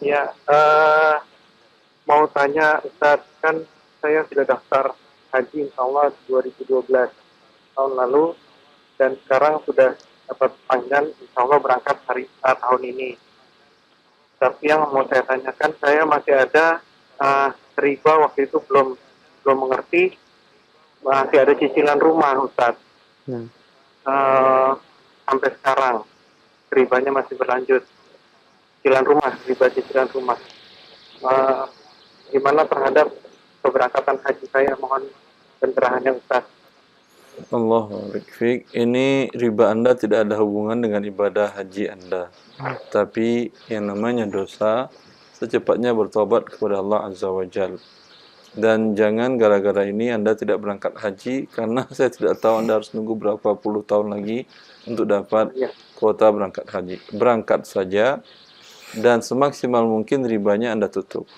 Ya, eh, mau tanya Ustaz, kan saya sudah daftar haji insya Allah 2012 tahun lalu dan sekarang sudah dapat panggilan insya Allah berangkat hari uh, tahun ini. Tapi yang mau saya tanyakan, saya masih ada uh, riba waktu itu belum belum mengerti masih ada cicilan rumah Ustaz. Hmm. Uh, sampai sekarang ribanya masih berlanjut cicilan rumah, riba cicilan rumah. Uh, gimana terhadap keberangkatan haji saya? Mohon pencerahannya Ustaz. Allah Fik. Ini riba Anda tidak ada hubungan dengan ibadah haji Anda. Tapi yang namanya dosa, secepatnya bertobat kepada Allah Azza wa Jal. Dan jangan gara-gara ini Anda tidak berangkat haji, karena saya tidak tahu Anda harus nunggu berapa puluh tahun lagi untuk dapat Ya. kuota berangkat haji. Berangkat saja, dan semaksimal mungkin ribanya Anda tutup.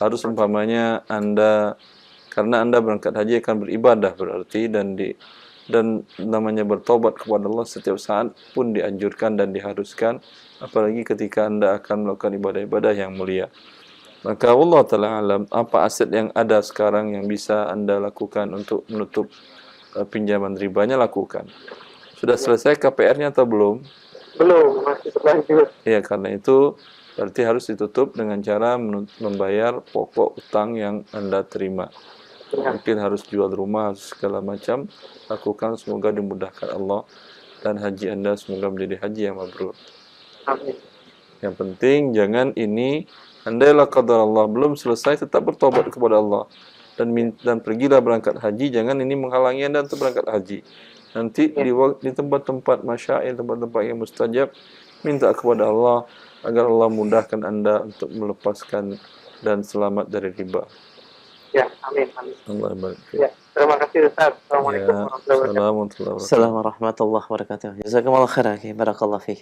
Harus umpamanya Anda karena Anda berangkat haji akan beribadah berarti dan di dan namanya bertobat kepada Allah setiap saat pun dianjurkan dan diharuskan apalagi ketika Anda akan melakukan ibadah-ibadah yang mulia. Maka Allah taala alam apa aset yang ada sekarang yang bisa Anda lakukan untuk menutup uh, pinjaman ribanya lakukan. Sudah selesai KPR-nya atau belum? Belum, masih berlanjut. Ya, karena itu berarti harus ditutup dengan cara membayar pokok utang yang Anda terima. Ya. Mungkin harus jual rumah, harus segala macam. Lakukan, semoga dimudahkan Allah. Dan haji Anda semoga menjadi haji yang mabrur. Amin. Yang penting, jangan ini, andailah qadar Allah belum selesai, tetap bertobat kepada Allah. Dan, dan pergilah berangkat haji, jangan ini menghalangi Anda untuk berangkat haji. Nanti di, wak- di tempat-tempat masyair, tempat-tempat yang mustajab, minta kepada Allah agar Allah mudahkan Anda untuk melepaskan dan selamat dari riba. Ya, amin. amin. Allah barik. Ya, terima kasih Ustaz. Assalamualaikum Ya, warahmatullahi wabarakatuh. Assalamualaikum warahmatullahi wabarakatuh. Assalamualaikum warahmatullahi wabarakatuh. Jazakumullah khairan. Barakallah fiik.